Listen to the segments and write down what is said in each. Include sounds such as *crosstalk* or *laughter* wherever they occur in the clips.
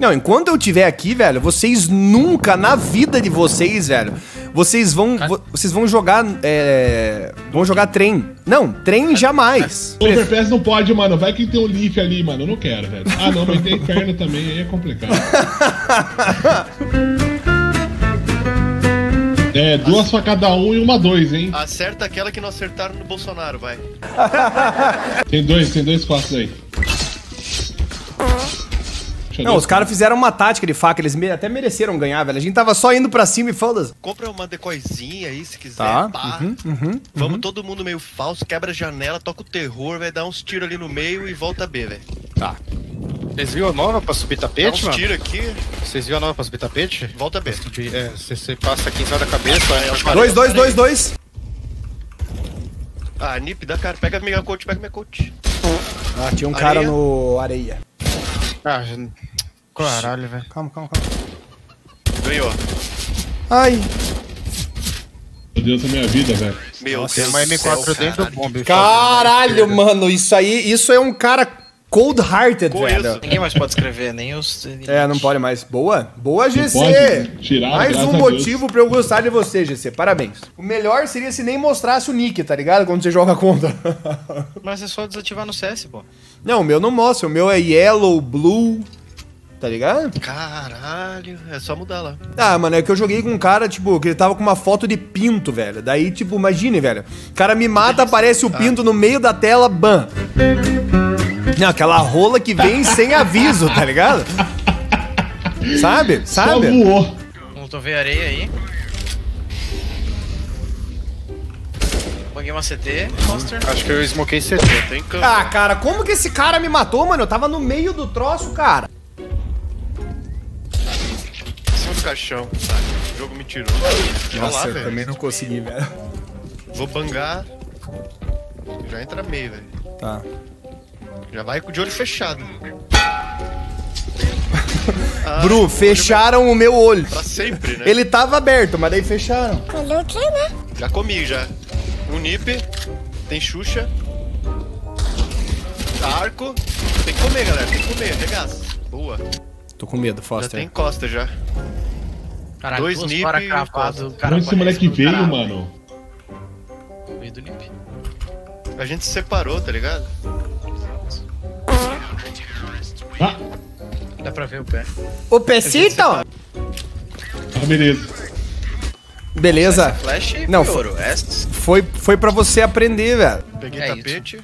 Não, enquanto eu estiver aqui, velho, vocês nunca na vida de vocês, velho, vocês vão, vo- vocês vão jogar, é, vão jogar trem. Não, trem jamais. O Overpass não pode, mano. Vai que tem um Leaf ali, mano. Eu não quero, velho. Ah, não, mas tem inferno também, aí é complicado. *laughs* É, duas pra cada um e uma dois, hein? Acerta aquela que não acertaram no Bolsonaro, vai. Tem dois, tem dois costas aí. Não, os caras fizeram uma tática de faca, eles me- até mereceram ganhar, velho. A gente tava só indo pra cima e foda-se. Compra uma decoyzinha aí, se quiser. Tá, pá. uhum, Vamos todo mundo meio falso, quebra a janela, toca o terror, vai dar uns tiros ali no meio e volta B, velho. Tá. Vocês viram a nova pra subir Dá tapete, uns mano? tiros aqui, Vocês viram a nova pra subir tapete? volta B. Subir, é, você, você passa aqui em cima da cabeça, é uma Dois, dois, dois, dois. Ah, Nip, dá cara. Pega minha coach, pega minha coach. Ah, tinha um cara Areia. no areia. Ah, caralho, velho. Calma, calma, calma. Ganhou. Ai. Meu Deus da minha vida, velho. Meu Tem Deus uma do M4 céu, dentro do caralho. bombe. Caralho, mano, isso aí, isso é um cara cold-hearted, velho. Ninguém mais pode escrever, nem os. É, não pode mais. Boa. Boa, GC. tirar, mais um motivo pra eu gostar de você, GC. Parabéns. O melhor seria se nem mostrasse o nick, tá ligado? Quando você joga contra. Mas é só desativar no CS, pô. não, o meu não mostra. O meu é yellow, blue. Tá ligado? Caralho, é só mudar lá. Ah, mano, é que eu joguei com um cara, tipo, que ele tava com uma foto de pinto, velho. Daí, tipo, imagine, velho. O cara me mata, aparece o pinto no meio da tela, ban. Não, aquela rola que vem *laughs* sem aviso, tá ligado? Sabe? Só Sabe? voou. Vamos ver areia aí. Banguei uma CT, Monster. Acho que eu smokei CT. Tem campo. Ah, cara, como que esse cara me matou, mano? Eu tava no meio do troço, cara. Caixão. Tá, o jogo me tirou. Olha lá, eu velho. também não consegui, velho. Vou bangar. Já entra meio, velho. Tá. Já vai de olho fechado. *laughs* Ah, Bru, fecharam o meu olho. Pra sempre, né? Ele tava aberto, mas daí fecharam. Já comi, já. Um nip. Tem Xuxa. Arco. Tem que comer, galera. Tem que comer. Regaça. Boa. Tô com medo, Já Foster. tem costa já. Caralho, Dois duas nip cravado. cara Onde esse moleque no veio, caralho. mano? Veio do nip. A gente se separou, tá ligado? Ah, Dá pra ver o pé. O Pecito! ah beleza. Beleza. Flash e Não. Essas. Foi, foi pra você aprender, velho. Peguei É tapete.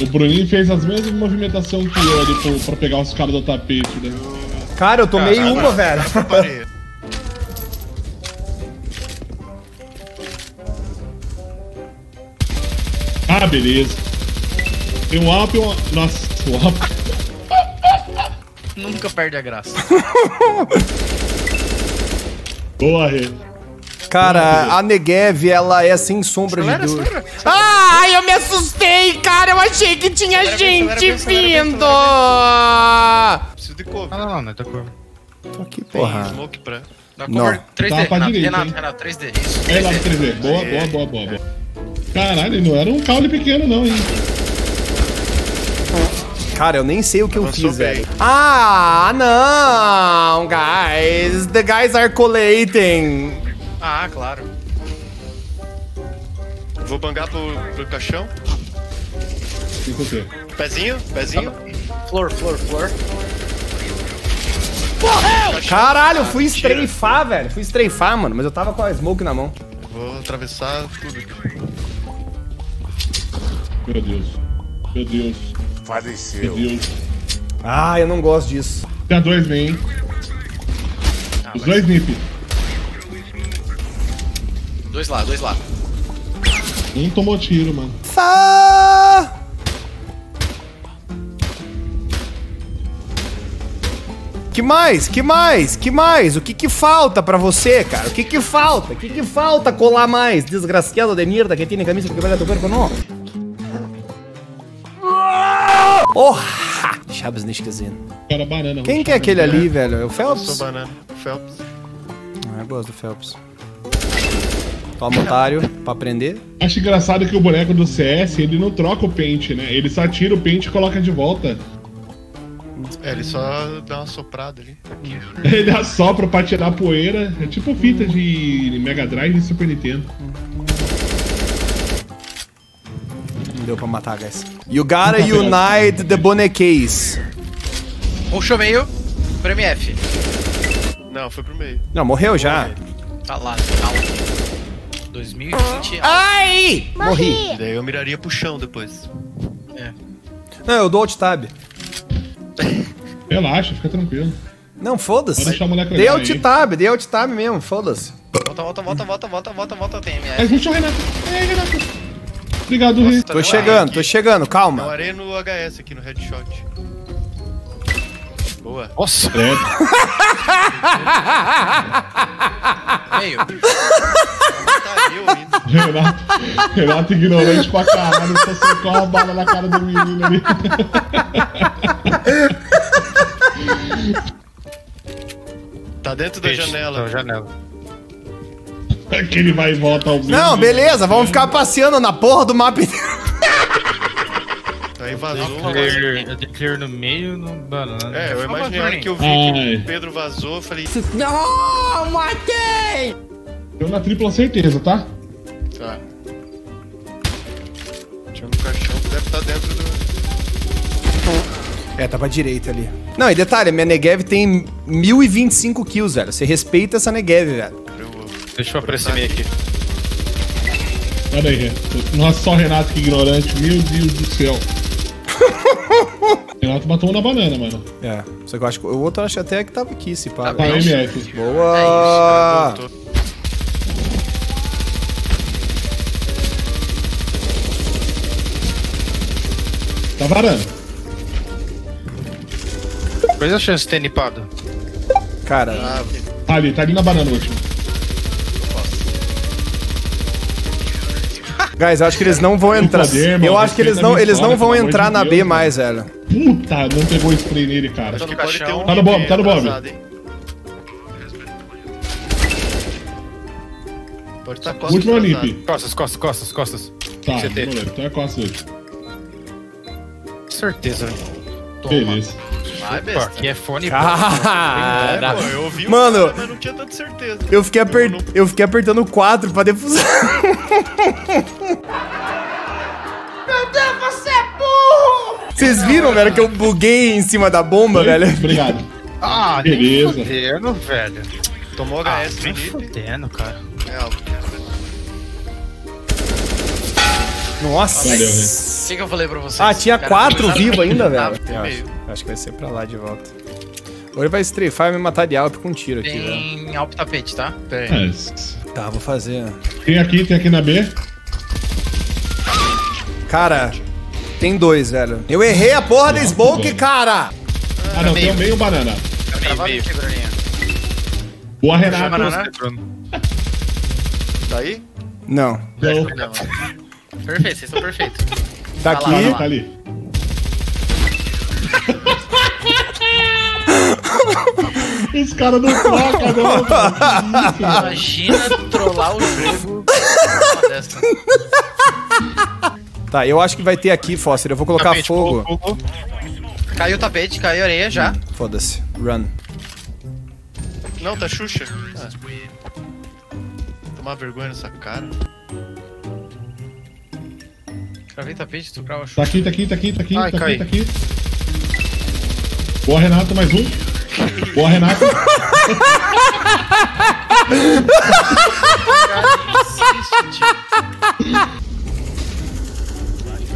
O Bruninho fez as mesmas movimentações que eu ali pra, pra pegar os caras do tapete, né? Cara, eu tomei Caralho. uma, velho. Ah, beleza. Tem um up e um. Nossa, o up. Nunca perde a graça. *laughs* Boa, Rê. Cara, a Negev, ela é sem sombra de Acelera, dúvida. acelera. Ai, eu me assustei, cara. Eu achei que tinha Acelera gente acelera vindo. Preciso de cover. Não, não, não, não tá curva. Tô aqui, Tem porra. smoke pra. Dá Não. cover 3D, Tava pra Renato, direita, Renato? Renato, 3D. Isso. É lá no 3D. Boa, boa, boa, boa, boa. Caralho, não era um caule pequeno, não, hein? Cara, eu nem sei o que eu Avançou fiz, velho. Ah, não, guys. The guys are collating. Ah, claro. Vou bangar pro, pro caixão. Isso aqui. Pezinho, pezinho. Flor, flor, flor. Caralho, eu fui estreifar, velho. Fui estreifar, mano. Mas eu tava com a smoke na mão. Vou atravessar tudo. Meu Deus. Meu Deus. Meu Deus. Ah, eu não gosto disso. Tem a dois, vem, hein? Os dois nip. Dois lá, dois lá. Um tomou tiro, mano. Fá. Que mais? Que mais? Que mais? O que que falta pra você, cara? O que que falta? O que que falta colar mais? Desgraciado de merda que tem camisa que vai tu corpo, não? Porra! Chabs Nishkazin. Cara, banana. Quem que é aquele ali, velho? É o Eu sou Phelps? banana. Phelps. Ah, eu gosto do Phelps. Toma, otário, pra aprender. Acho engraçado que o boneco do CS, ele não troca o pente, né? Ele só tira o pente e coloca de volta. É, ele só dá uma soprada ali. *laughs* Ele assopra pra tirar poeira. É tipo fita de Mega Drive e Super Nintendo. Deu pra matar, guys. You gotta unite the bonequês. Puxa o meio pro MF. Não, foi pro meio. Não, morreu já. Tá lá, final. 2020. Ai! Morri. Daí eu miraria pro chão depois. Não, eu dou alt tab. Relaxa, fica tranquilo. Não, foda-se. Legal alt tab, dei alt tab mesmo, foda-se. Volta, volta, volta, volta, volta, volta, volta, tem Aí MF. puxa o Renato. É, Renato. Obrigado, Rei. Tá Tô chegando, tô chegando, Eu calma. arei no HS aqui no headshot. Boa. Nossa, Credo. Meio. Tá eu. Renato, Renato ignorante pra caralho, só secou uma bala na cara do menino ali. Tá dentro da peixe. janela. Tá, janela. Que ele vai e volta ao Não, beleza, vamos ficar passeando na porra do mapa inteiro. Aí vazou. Eu dei clear no meio no banana. É, eu imaginei hora que eu vi que o Pedro vazou, eu falei, Eu na tripla certeza, tá? tá. Tinha um caixão que deve estar dentro do. É, tá pra direita ali. Não, e detalhe, minha Negev tem 1025 kills, velho. Você respeita essa Negev, velho. Deixa eu aparecer meio aqui. Olha aí, Rê. Nossa, só Renato que ignorante. Meu Deus do céu. *laughs* Renato matou um na banana, mano. É, só que eu acho que o outro eu acho até que tava aqui, se pá. Tá Tá, bem. MF. Boa! Voltou. Tá varando. Quais a chance de ter nipado? Cara, Ah, Tá ali, tá ali na banana o último. Guys, eu acho que eles não vão entrar. poder, Eu acho que eles não, eles não vão entrar na B mais, velho. Puta, não pegou o spray nele, cara. acho que no pode ter caixão. um Tá no bomb, tá no bomb. Pode estar costas Último. Olymp. Costas, costas, costas, costas. Tá, CT. moleque, então é costa hoje. Certeza, velho. Beleza. Vai, Pô, besta. aqui é fone. É, Cara, *laughs* pô, eu ouvi Mano. cara, mas não tinha tanta certeza. eu fiquei, aper... eu fiquei apertando 4 pra defusar. Vocês viram, velho, que eu buguei em cima da bomba, velho? Obrigado. Ah, Beleza. fudendo, velho. Tomou Ah, HS nem no NIP. fudendo, cara. É. Nossa. O que, que eu falei pra vocês? Ah, tinha Cara, quatro vivos ainda, velho. Tem Eu meio. acho, que vai ser pra lá de volta. Ou ele vai strafar e me matar de Alp com um tiro aqui, velho. Tem Alp tapete, tá? Tem. É, s- Tá, vou fazer. Tem aqui, tem aqui na B. Cara, tem dois, velho. Eu errei a porra da smoke, cara! Ah, não, tem o meio banana. Meio. Bruninho. Boa, Renato. Banana. Tá aí? Não. Perfeito, vocês estão perfeitos. Tá lá, aqui. tá ali. Esse cara não troca, não. mano? Imagina trollar o jogo uma dessa. Tá, eu acho que vai ter aqui, Foster. Eu vou colocar Tapete, fogo. fogo. Caiu o tapete, caiu a areia já. Foda-se. Run. Não, tá Xuxa. Ah. Tomar vergonha nessa cara. Cravei tapete, tu crava Tá chuva. aqui, tá aqui, tá aqui, tá aqui, Ai, tá cai. aqui, tá aqui. Boa, Renato, mais um. Boa, Renato.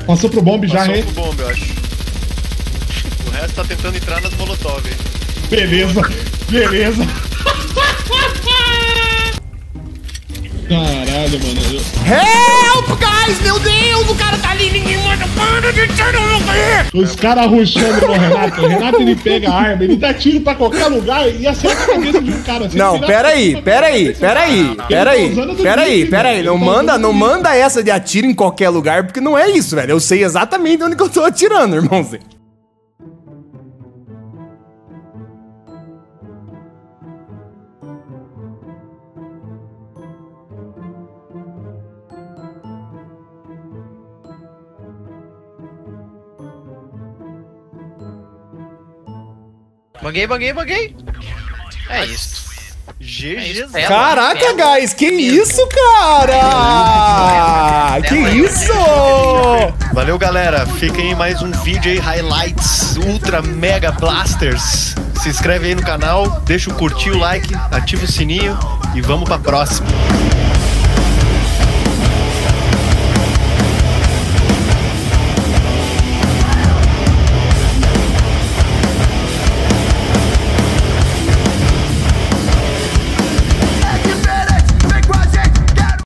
Passou pro bomb já, Passou Rê. pro bomba, eu acho. O resto tá tentando entrar nas molotov. hein? Beleza, beleza. Caralho, mano. eu- Help, guys! Meu Deus, o cara tá ali, ninguém manda para de tirar no morrer! Os caras ruxando no Renato. O Renato ele pega a arma, ele dá tiro pra qualquer lugar e acerta a cabeça de um cara. Se Não, ele pera virar- aí, pera aí, pera aí, pera aí, usando do pera aí, drible, pera aí. velho. Não tá manda, não manda essa de atiro em qualquer lugar, porque não é isso, velho. Eu sei exatamente onde que eu tô atirando, irmãozinho. Banguei, banguei, banguei. É isso. É GG. Tela, Caraca, guys, que isso, cara? Que isso? Valeu, galera. Fiquem em mais um vídeo aí, highlights ultra mega blasters. Se inscreve aí no canal, deixa o curtir, o like, ativa o sininho e vamos pra próxima.